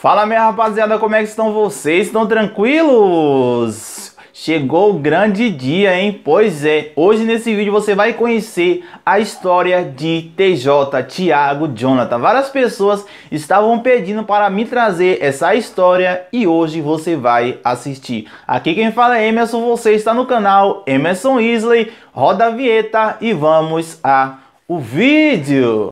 Fala minha rapaziada, como é que estão vocês? Estão tranquilos? Chegou o grande dia, hein? Pois é, hoje nesse vídeo você vai conhecer a história de TJ, Thiago Jonathan. Várias pessoas estavam pedindo para me trazer essa história e hoje você vai assistir. Aqui quem fala é Emerson, você está no canal Emerson Isley. Roda a vinheta e vamos a o vídeo.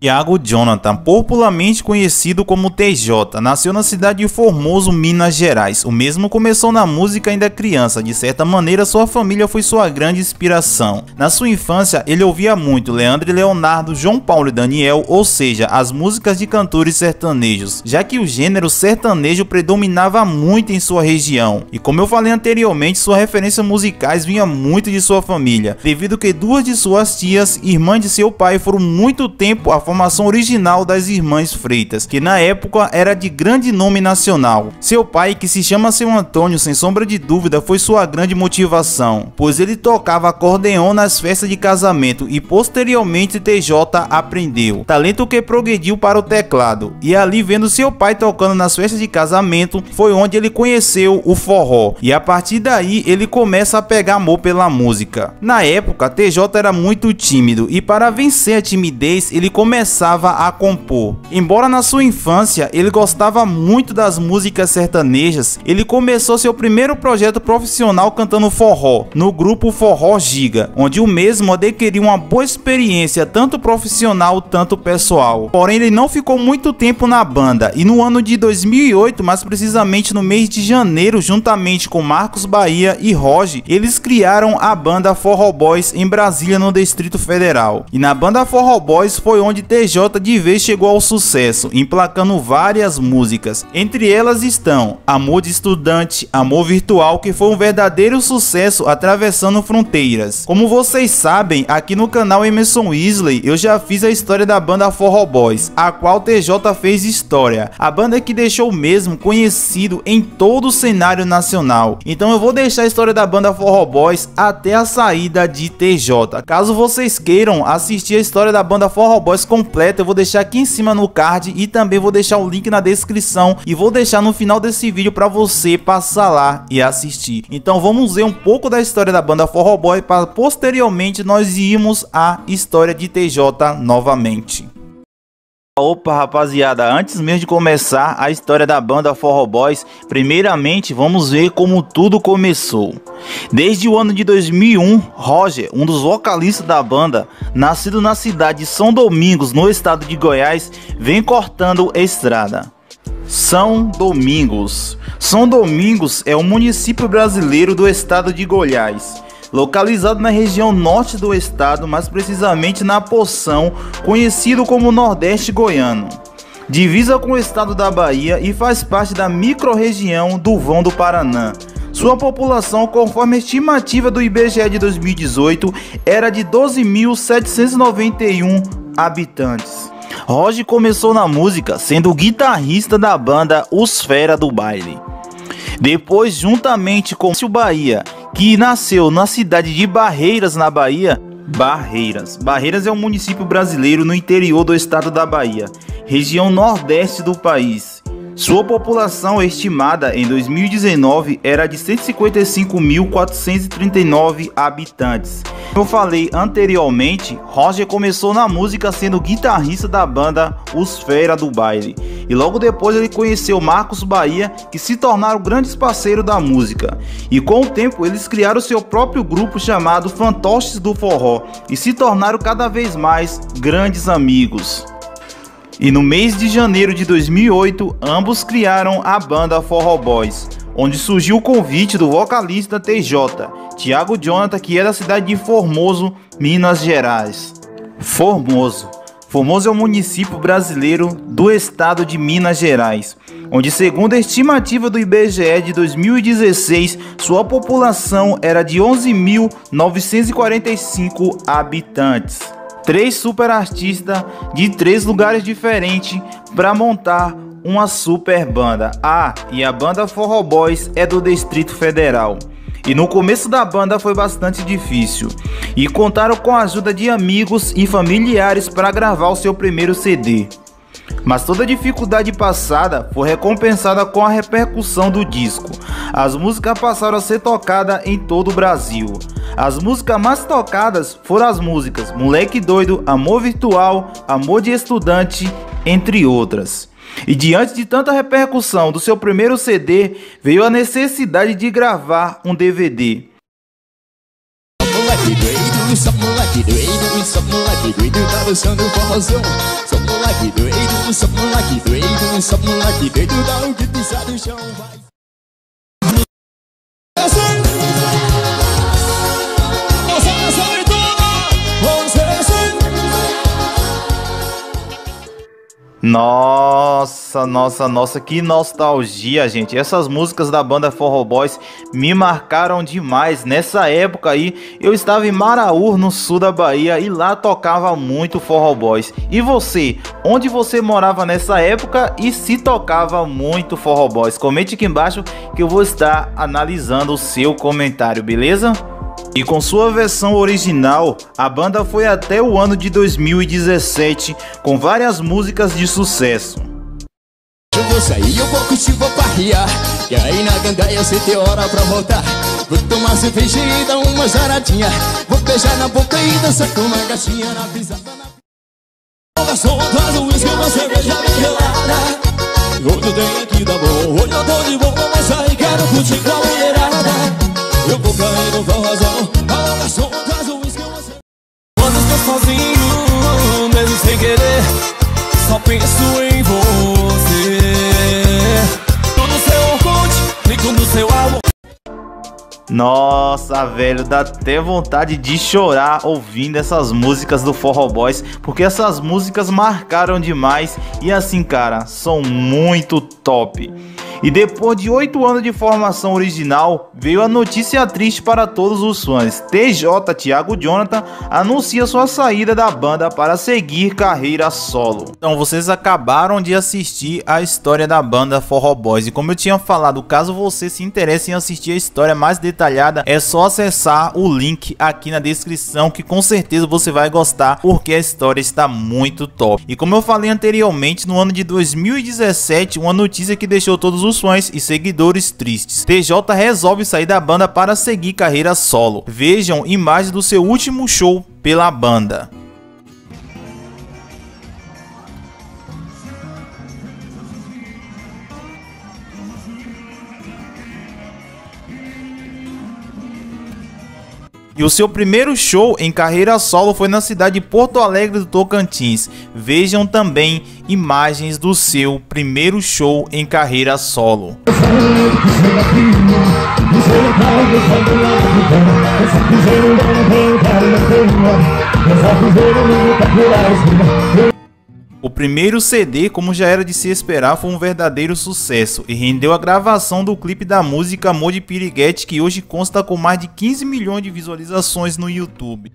Tiago Jonathan, popularmente conhecido como TJ, nasceu na cidade de Formoso, Minas Gerais. O mesmo começou na música ainda criança, de certa maneira sua família foi sua grande inspiração. Na sua infância, ele ouvia muito Leandro e Leonardo, João Paulo e Daniel, ou seja, as músicas de cantores sertanejos, já que o gênero sertanejo predominava muito em sua região. E como eu falei anteriormente, suas referências musicais vinham muito de sua família, devido que duas de suas tias, irmãs de seu pai, foram muito tempo a formação original das Irmãs Freitas, que na época era de grande nome nacional. Seu pai, que se chama Seu Antônio, sem sombra de dúvida, foi sua grande motivação, pois ele tocava acordeon nas festas de casamento e posteriormente TJ aprendeu, talento que progrediu para o teclado. E ali vendo seu pai tocando nas festas de casamento, foi onde ele conheceu o forró. E a partir daí ele começa a pegar amor pela música. Na época, TJ era muito tímido e para vencer a timidez, ele começou começava a compor. Embora na sua infância ele gostava muito das músicas sertanejas, ele começou seu primeiro projeto profissional cantando forró, no grupo Forró Giga, onde o mesmo adquiriu uma boa experiência tanto profissional tanto pessoal. Porém, ele não ficou muito tempo na banda e no ano de 2008, mais precisamente no mês de janeiro, juntamente com Marcos Bahia e Roger, eles criaram a banda Forró Boys em Brasília, no Distrito Federal. E na banda Forró Boys foi onde TJ de vez chegou ao sucesso, emplacando várias músicas. Entre elas estão Amor de Estudante, Amor Virtual, que foi um verdadeiro sucesso atravessando fronteiras. Como vocês sabem, aqui no canal Emerson Weasley eu já fiz a história da banda Forró Boys, a qual TJ fez história. A banda que deixou mesmo conhecido em todo o cenário nacional. Então eu vou deixar a história da banda Forró Boys até a saída de TJ. Caso vocês queiram assistir a história da banda Forró Boys com completa eu vou deixar aqui em cima no card e também vou deixar o link na descrição e vou deixar no final desse vídeo para você passar lá e assistir. Então vamos ver um pouco da história da banda Forró Boy para posteriormente nós irmos à história de TJ novamente. Opa rapaziada, antes mesmo de começar a história da banda Forró Boys, primeiramente vamos ver como tudo começou. Desde o ano de 2001, Roger, um dos vocalistas da banda, nascido na cidade de São Domingos, no estado de Goiás, vem cortando estrada. São Domingos São Domingos é um município brasileiro do estado de Goiás localizado na região norte do estado, mais precisamente na Poção, conhecido como Nordeste Goiano. Divisa com o estado da Bahia e faz parte da microrregião do Vão do Paraná. Sua população, conforme a estimativa do IBGE de 2018, era de 12.791 habitantes. Roger começou na música sendo guitarrista da banda Os Fera do Baile. Depois, juntamente com o Bahia que nasceu na cidade de Barreiras, na Bahia. Barreiras. Barreiras é um município brasileiro no interior do estado da Bahia, região nordeste do país. Sua população estimada em 2019 era de 155.439 habitantes. Como eu falei anteriormente, Roger começou na música sendo guitarrista da banda Os Fera do Baile. E logo depois ele conheceu Marcos Bahia, que se tornaram grandes parceiros da música. E com o tempo eles criaram seu próprio grupo chamado Fantoches do Forró e se tornaram cada vez mais grandes amigos. E no mês de janeiro de 2008, ambos criaram a banda Forró Boys, onde surgiu o convite do vocalista TJ, Thiago Jonathan, que é da cidade de Formoso, Minas Gerais. Formoso. Formoso é um município brasileiro do estado de Minas Gerais, onde, segundo a estimativa do IBGE de 2016, sua população era de 11.945 habitantes três super artistas de três lugares diferentes para montar uma super banda. Ah, e a banda Forró Boys é do Distrito Federal. E no começo da banda foi bastante difícil. E contaram com a ajuda de amigos e familiares para gravar o seu primeiro CD. Mas toda dificuldade passada foi recompensada com a repercussão do disco. As músicas passaram a ser tocadas em todo o Brasil. As músicas mais tocadas foram as músicas Moleque Doido, Amor Virtual, Amor de Estudante, entre outras. E diante de tanta repercussão do seu primeiro CD, veio a necessidade de gravar um DVD. Nossa, nossa, nossa, que nostalgia, gente. Essas músicas da banda Forró Boys me marcaram demais. Nessa época aí, eu estava em Maraú, no sul da Bahia, e lá tocava muito Forró Boys. E você, onde você morava nessa época e se tocava muito Forró Boys? Comente aqui embaixo que eu vou estar analisando o seu comentário, beleza? E com sua versão original, a banda foi até o ano de 2017 com várias músicas de sucesso. Eu vou sair, eu vou curtir, vou parrear. E aí na gandaia você tem hora pra voltar. Vou tomar cerveja e dar uma zaradinha Vou beijar na boca e dançar com uma gatinha na pisada. Na... Garçom, traz um uísque, uma cerveja bem gelada. Eu tenho aqui da bom, hoje eu tô de boa Mas aí quero curtir com a mulherada. Eu vou cair no forrozão sozinho, mesmo sem querer Só penso em você. Tô no seu Orkut, clico no seu álbum nossa, velho, dá até vontade de chorar ouvindo essas músicas do Forró Boys, porque essas músicas marcaram demais. E assim, cara, são muito top. E depois de oito anos de formação original, veio a notícia triste para todos os fãs. TJ Thiago Jonathan anuncia sua saída da banda para seguir carreira solo. Então vocês acabaram de assistir a história da banda Forró Boys e como eu tinha falado, caso você se interesse em assistir a história mais detalhada, é só acessar o link aqui na descrição que com certeza você vai gostar porque a história está muito top. E como eu falei anteriormente, no ano de 2017, uma notícia que deixou todos os os fãs e seguidores tristes. TJ resolve sair da banda para seguir carreira solo. Vejam imagens do seu último show pela banda. E o seu primeiro show em carreira solo foi na cidade de Porto Alegre do Tocantins. Vejam também imagens do seu primeiro show em carreira solo. O primeiro CD, como já era de se esperar, foi um verdadeiro sucesso e rendeu a gravação do clipe da música Amor de Piriguete, que hoje consta com mais de 15 milhões de visualizações no YouTube.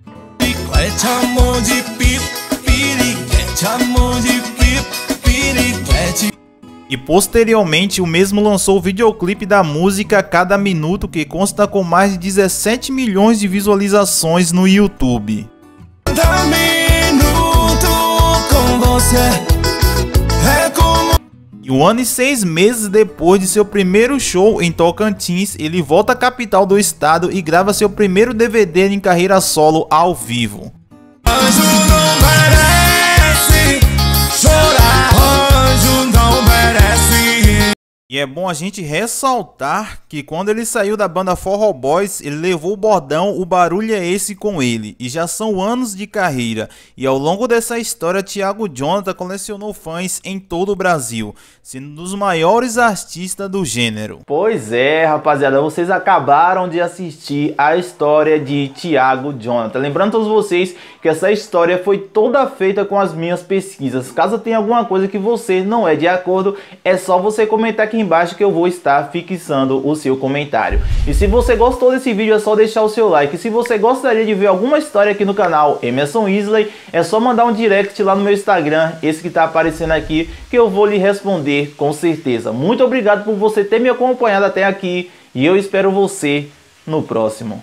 E posteriormente o mesmo lançou o videoclipe da música Cada Minuto, que consta com mais de 17 milhões de visualizações no YouTube você é como. E um ano e seis meses depois de seu primeiro show em Tocantins, ele volta à capital do estado e grava seu primeiro DVD em carreira solo ao vivo. E é bom a gente ressaltar que quando ele saiu da banda Forró Boys, ele levou o bordão O Barulho é Esse com ele. E já são anos de carreira. E ao longo dessa história, Thiago Jonathan colecionou fãs em todo o Brasil, sendo um dos maiores artistas do gênero. Pois é, rapaziada, vocês acabaram de assistir a história de Thiago Jonathan. Lembrando todos vocês que essa história foi toda feita com as minhas pesquisas. Caso tenha alguma coisa que você não é de acordo, é só você comentar aqui embaixo que eu vou estar fixando o seu comentário. E se você gostou desse vídeo é só deixar o seu like. Se você gostaria de ver alguma história aqui no canal Emerson Isley, é só mandar um direct lá no meu Instagram, esse que está aparecendo aqui, que eu vou lhe responder com certeza. Muito obrigado por você ter me acompanhado até aqui e eu espero você no próximo.